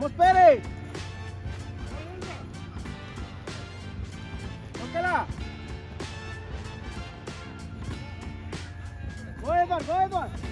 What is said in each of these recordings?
Vamos Pérez. Go Edward, go Edward.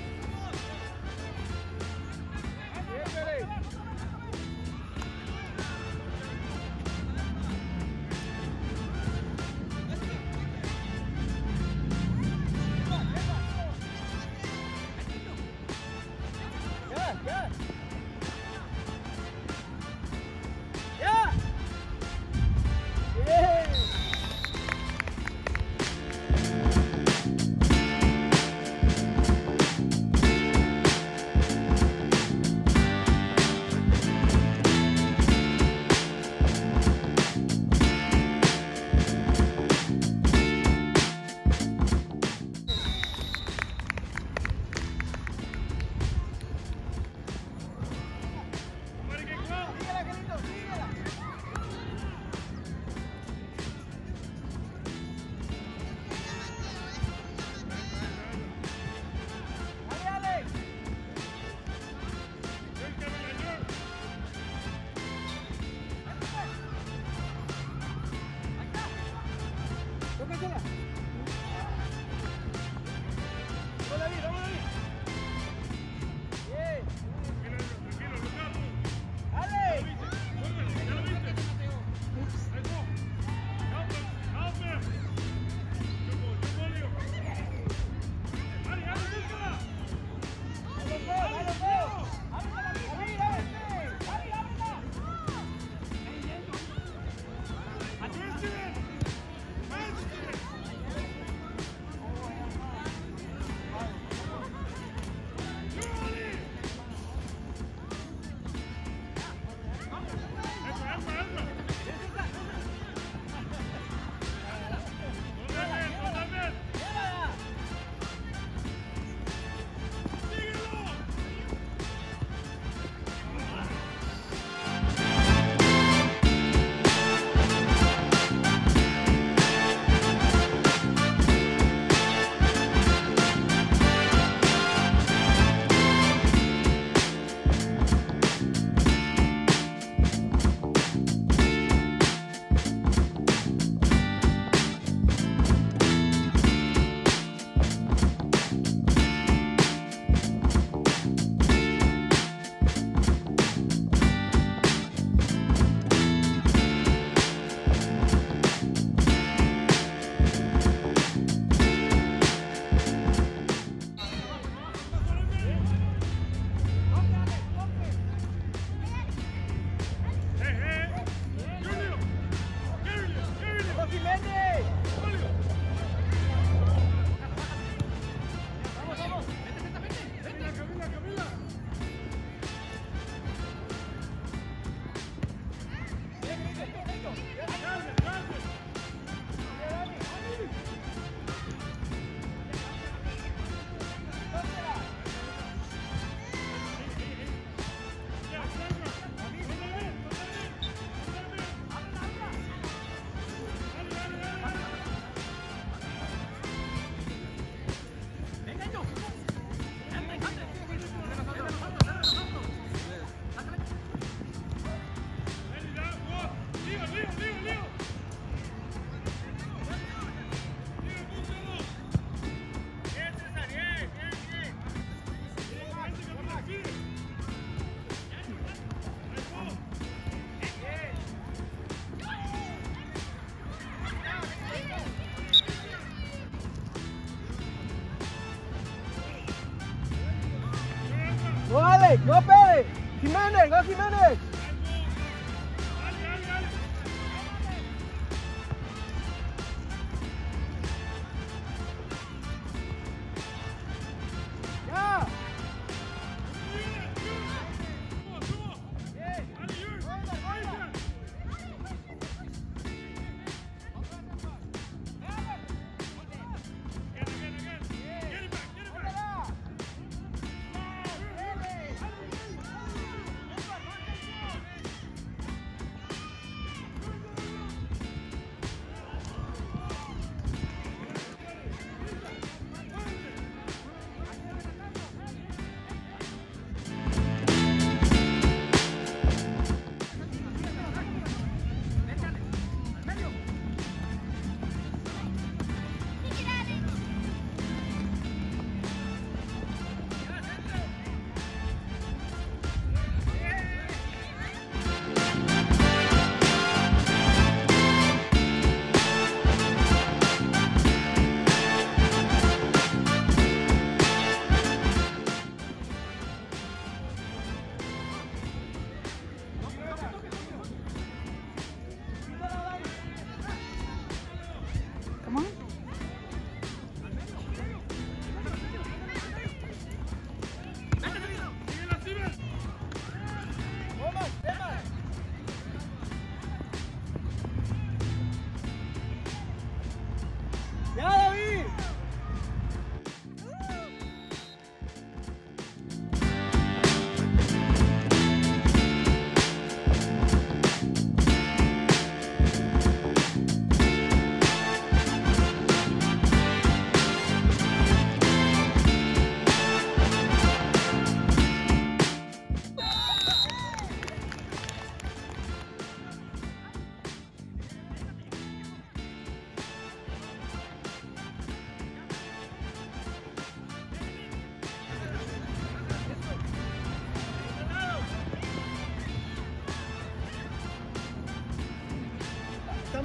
¡Go, Alex! ¡Go, Pérez! ¡Jiménez! ¡Go, Jiménez!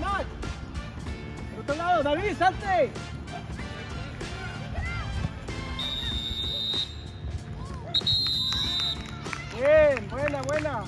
¡Por otro lado, David, salte! Bien, buena, buena.